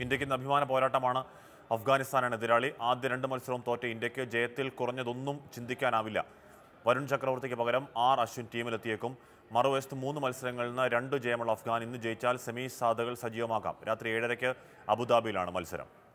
ഇന്ത്യയ്ക്ക് ഇന്ന് അഭിമാന പോരാട്ടമാണ് അഫ്ഗാനിസ്ഥാനാണ് എതിരാളി. ആദ്യ രണ്ട് മത്സരവും തോറ്റ ഇന്ത്യയ്ക്ക് ജയത്തിൽ കുറഞ്ഞതൊന്നും ചിന്തിക്കാനാവില്ല. വരുൺ ചക്രവർത്തിക്ക് പകരം ആർ അശ്വിൻ ടീമിലെത്തിയേക്കും. മറുവശത്ത് മൂന്ന് മത്സരങ്ങളിൽ നിന്ന് രണ്ട് ജയമുള്ള അഫ്ഗാൻ ഇന്ന് ജയിച്ചാൽ സെമി സാധകൾ സജീവമാക്കാം. രാത്രി ഏഴരയ്ക്ക് അബുദാബിയിലാണ് മത്സരം.